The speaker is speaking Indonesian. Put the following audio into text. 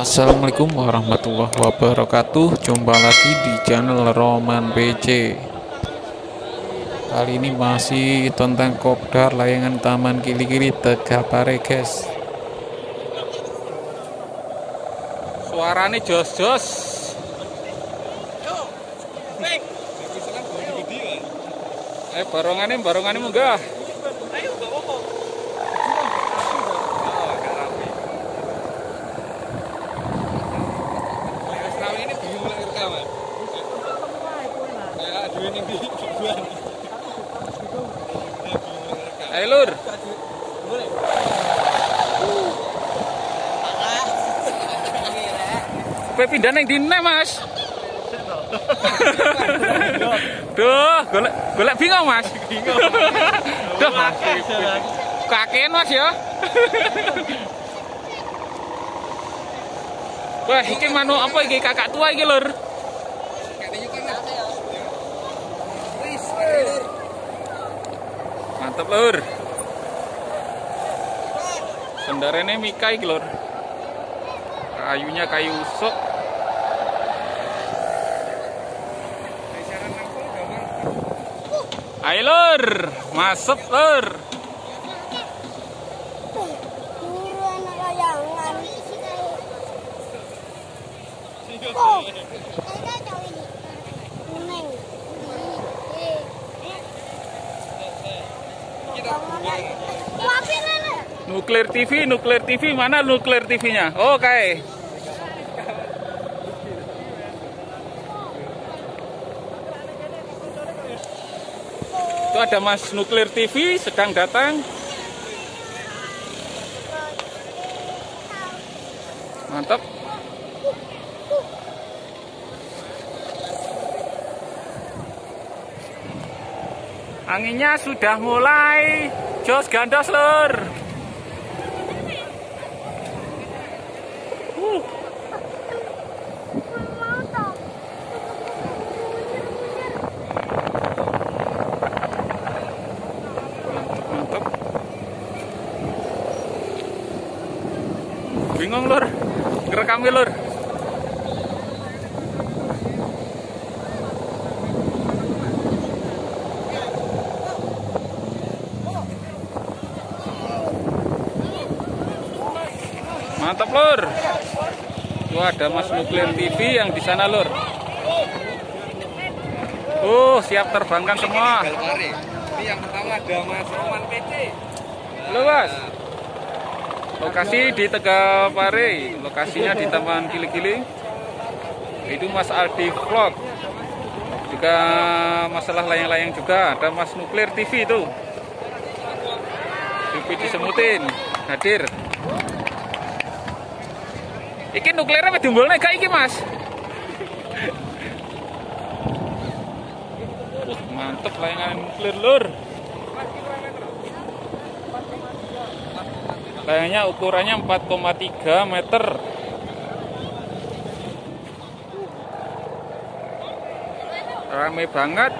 Assalamualaikum warahmatullahi wabarakatuh. Jumpa lagi di channel Roman PC Kali ini masih tentang kopdar layangan Taman Kili-Kili Tegapare guys. Suaranya jos-jos. Eh barongannya barongannya munggah Ayo lur. Kowe pindah nang dine, Mas. Duh, golek golek bingung, Mas. Bingung. Duh, Mas. Kakean, Mas ya. Wah, iki manu apa iki kakak tua iki, Lur? Mantap, Lur. Sendarene Mika iki, Lur. Kayunya kayu usuk. Ayo, Lur. Masuk, Lur. Oh, tahu ini. Kuning. Nuklir TV, nuklir TV mana nuklir TV-nya? Oh, Oke. Itu ada Mas Nuklir TV sedang datang. Mantap. Anginnya sudah mulai jos gandos lur. Uh, mantap. Bingung lur. Ngerekam lur. Mantap lur. Tuh ada Mas Nuklir TV yang di sana lur. Uh, siap terbangkan semua. Ini yang pertama ada Mas Roman PC. Halo Mas. Lokasi di Tegapare, lokasinya di Taman Kili-Kili. Itu Mas Aldi Vlog. Juga masalah layang-layang juga ada Mas Nuklir TV itu. TV disemutin, hadir. Iki nuklirnya wis diunggulne gak iki, Mas? Uh, mantep layangan nuklir, Lur. Layangnya ukurannya 4,3 meter. Rame banget.